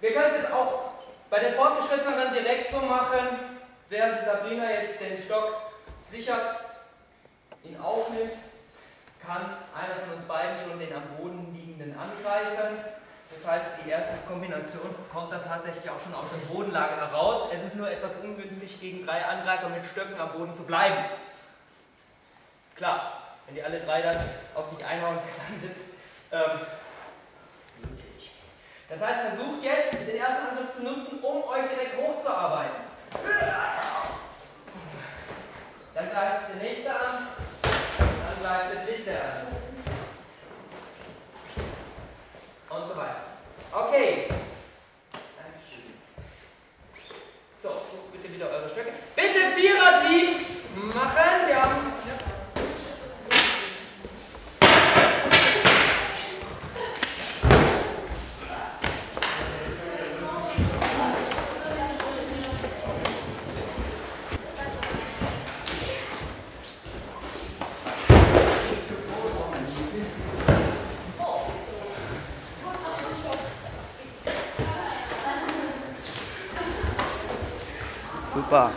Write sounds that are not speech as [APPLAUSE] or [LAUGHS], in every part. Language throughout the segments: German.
Wir können es jetzt auch bei den Fortgeschrittenen direkt so machen, während Sabrina jetzt den Stock sichert, ihn aufnimmt, kann einer von uns beiden schon den am Boden liegenden angreifen. Das heißt, die erste Kombination kommt dann tatsächlich auch schon aus dem Bodenlager heraus. Es ist nur etwas ungünstig, gegen drei Angreifer mit Stöcken am Boden zu bleiben. Klar, wenn die alle drei dann auf dich einhauen, [LAUGHS] dann wird ähm. Das heißt, versucht jetzt, den ersten Angriff zu nutzen, Super.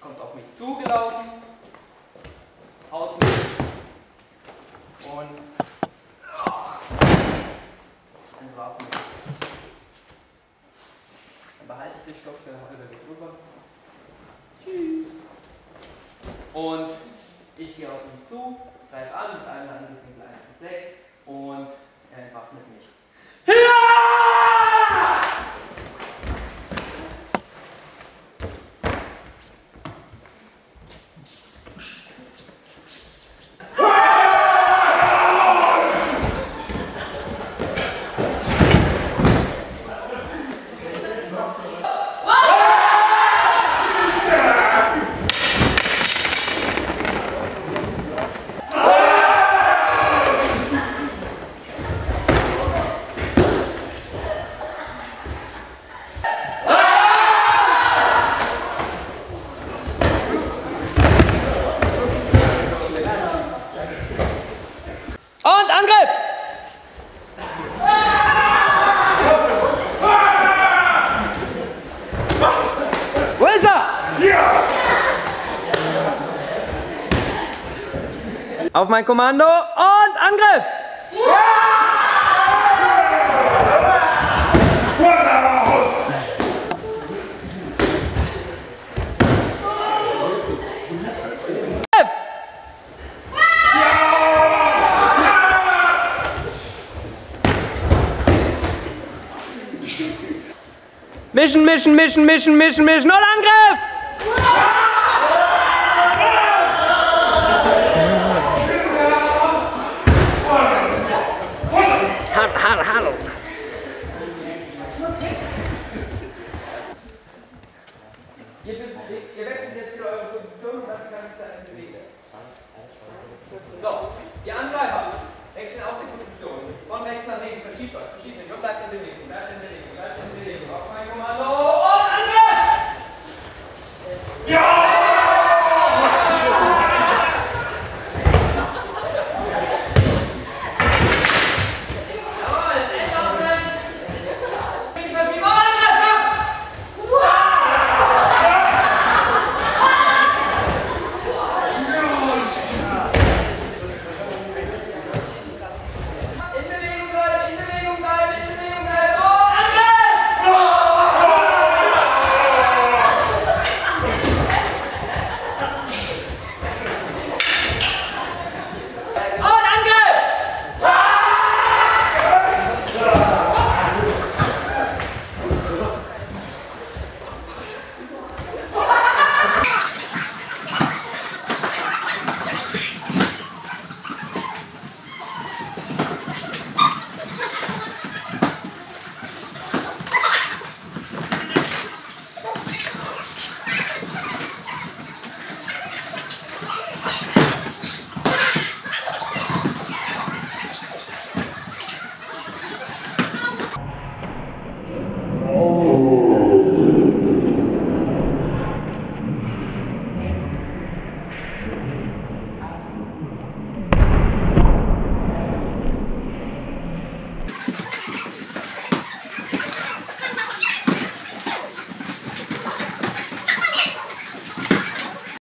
kommt auf mich zugelaufen, haut mich und dann warf mich. Dann behalte ich den Stock, der halbe geht rüber. Tschüss. Und ich gehe auf ihn zu, greife an mit einem Hand Auf mein Kommando und Angriff! Mischen, mischen, mischen, mischen, mischen, mischen und Angriff! Halo, halo. Ihr wechselt jetzt eure Position und die ganze Zeit in Bewegung. So.